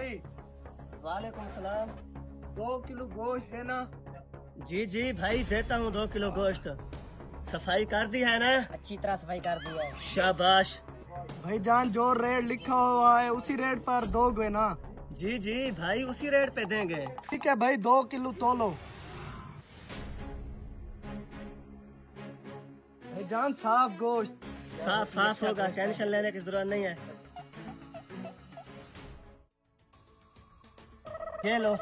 भाई। वालेकुम सलाम। दो किलो गोश्त देना जी जी भाई देता हूँ दो किलो गोश्त। सफ़ाई कर दी है ना? अच्छी तरह सफ़ाई कर दी है। शाबाश। भाई जान जो रेट लिखा हुआ है उसी रेट पर दोगे ना? जी जी भाई उसी रेट पे देंगे। ठीक है भाई दो किलो तोलो भाई जान साफ़ गोश्त। साफ़ साफ़ होगा टेंशन लेने की ज़रूरत नहीं है। ये लो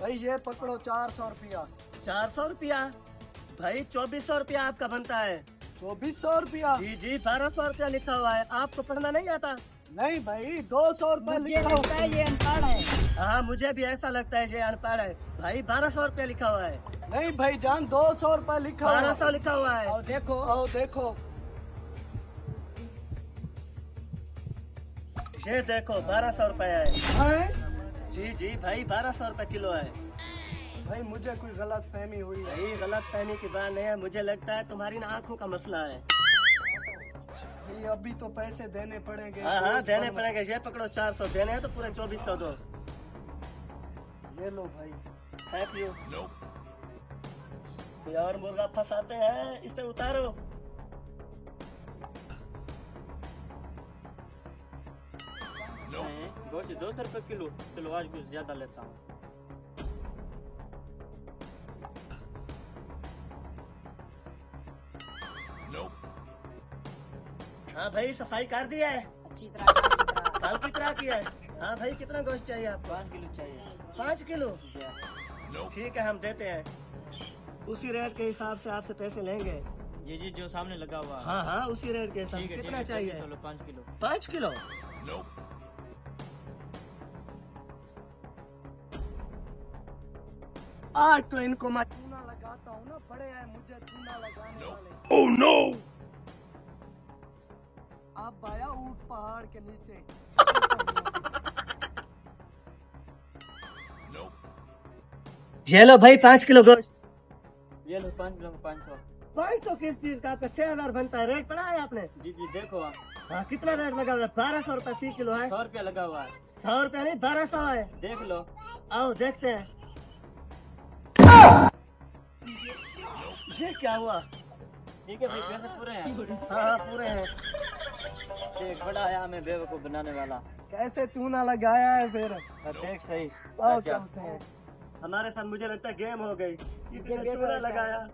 भाई ये पकड़ो चार सौ रुपया। चार सौ रुपया? भाई चौबीस सौ रुपया आपका बनता है। चौबीस सौ रुपया? जी जी बारह सौ रुपया लिखा हुआ है। आपको पढ़ना नहीं आता? नहीं भाई दो सौ रुपया लिखा है ये अनपढ़ है। हाँ मुझे भी ऐसा लगता है ये अनपढ़ है। भाई बारह सौ रुपया लिखा हुआ है। नहीं भाई जान दो सौ रुपया लिखा बारह सौ लिखा हुआ है। और देखो। आओ देखो। ये देखो बारह सौ रुपया है? जी जी भाई बारह सौ रुपया किलो है भाई मुझे कोई गलत फहमी हुई है। भाई गलत फहमी की बात नहीं है। मुझे लगता है तुम्हारी ना आँखों का मसला है। भाई अभी तो पैसे देने पड़ेंगे। हाँ हाँ देने पड़ेंगे। ये पकड़ो चार सौ देने हैं तो पूरे चौबीस सौ दो। ये लो भाई। थैंक यू कोई और मुर्गा फंसाते हैं? इसे उतारो। गोश्त दो सौ रुपये किलो चलो आज कुछ ज़्यादा लेता हूँ। हाँ भाई सफ़ाई कर दिया है। अच्छी तरह कल की तरह की है। हाँ भाई कितना गोश्त चाहिए आपको? पाँच किलो चाहिए। पाँच किलो? ठीक है हम देते हैं। उसी रेट के हिसाब से आपसे पैसे लेंगे। जी जी जो सामने लगा हुआ। हाँ हाँ उसी रेट के हिसाब से। कितना चाहिए? चलो पाँच किलो। पाँच किलो? आज तो इनको मैं चूना लगाता हूँ ना बड़े हैं मुझे चूना लगाने वाले। ओह नो आप आया ऊट पहाड़ के नीचे। ये लो भाई पाँच किलो गोश्त। ये लो पाँच किलो पाँच सौ। पाँच सौ किस चीज़ का? आपका छह हज़ार बनता है। रेट पड़ा है आपने? जी जी देखो आप। हाँ कितना रेट लगा हुआ है? बारह सौ रुपए फ़ी किलो है। सौ रुपया लगा हुआ है। सौ रुपया नहीं बारह सौ है। देख लो। आओ देखते हैं। ये क्या हुआ? ठीक है भाई पैसे पूरे हैं। हाँ हाँ पूरे हैं। एक बड़ा आया हमें बेवकूफ़ बनाने वाला। कैसे चूना लगाया है फिर? देख सही। अच्छा। चलते हैं? हमारे साथ मुझे लगता है गेम हो गई। किसी ये ने गेम चूड़ा होता है। लगाया।